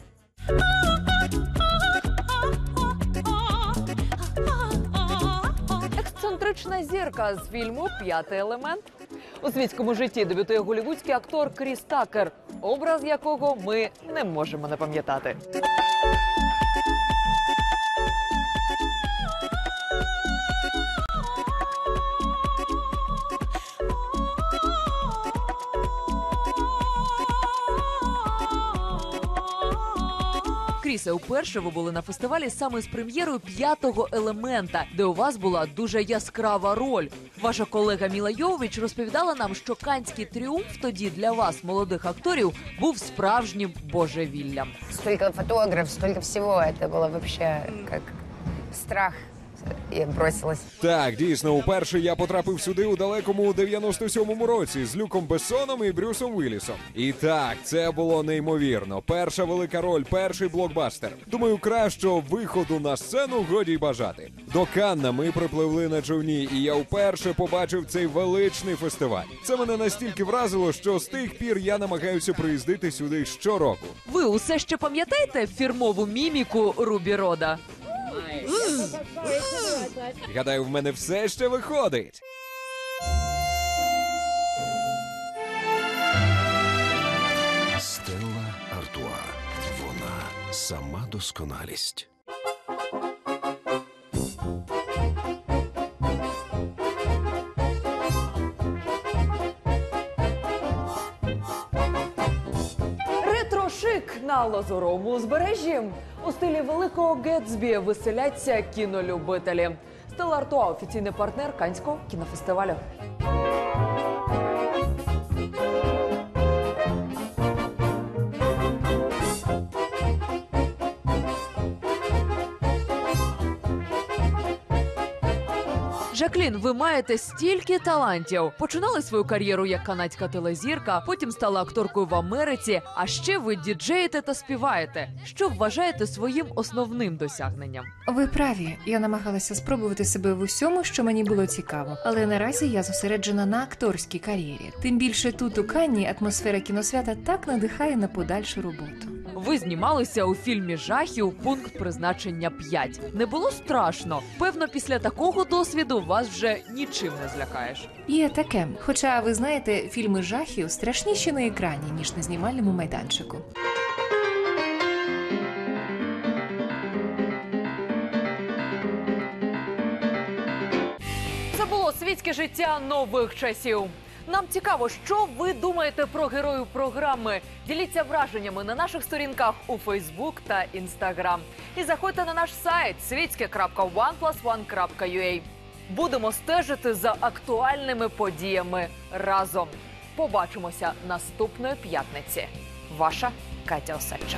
Ексцентрична зірка з фільму П'ятий елемент. У світському житті дебютує голівудський актор Кріс Такер, образ якого ми не можемо не пам'ятати. Крісе, уперше ви були на фестивалі саме з прем'єрою п'ятого елемента, де у вас була дуже яскрава роль. Ваша колега Міла Йович розповідала нам, що канський тріумф тоді для вас, молодих акторів, був справжнім божевіллям. Столько фотографів, стільки всього, це було взагалі як страх. Я бросилась. Так, дійсно, уперше я потрапив сюди у далекому 97-му році з Люком Бессоном і Брюсом Віллісом. І так, це було неймовірно. Перша велика роль, перший блокбастер. Думаю, кращого виходу на сцену годі й бажати. До Канна ми припливли на човні, і я вперше побачив цей величний фестиваль. Це мене настільки вразило, що з тих пір я намагаюся приїздити сюди щороку. Ви усе ще пам'ятаєте фірмову міміку Рубі Рода? Гадаю, в мене все ще виходить. Стелла Артуа. Вона сама досконалість. На лазуровому узбережжі. У стилі великого Гетсбі веселяться кінолюбителі. Стелла Артуа – офіційний партнер Канського кінофестивалю. Жаклін, ви маєте стільки талантів. Починали свою кар'єру як канадська телезірка, потім стали акторкою в Америці. А ще ви діджеєте та співаєте. Що вважаєте своїм основним досягненням? Ви праві, я намагалася спробувати себе в усьому, що мені було цікаво, але наразі я зосереджена на акторській кар'єрі. Тим більше тут у Канні атмосфера кіносвята так надихає на подальшу роботу. Ви знімалися у фільмі жахів пункт призначення 5. Не було страшно. Певно, після такого досвіду вас вже нічим не злякаєш. Є таке. Хоча ви знаєте, фільми жахів страшніші на екрані ніж на знімальному майданчику. Це було світське життя нових часів. Нам цікаво, що ви думаєте про героїв програми. Діліться враженнями на наших сторінках у Фейсбук та Інстаграм. І заходьте на наш сайт світське.oneplusone.ua. Будемо стежити за актуальними подіями разом. Побачимося наступної п'ятниці. Ваша Катя Осадча.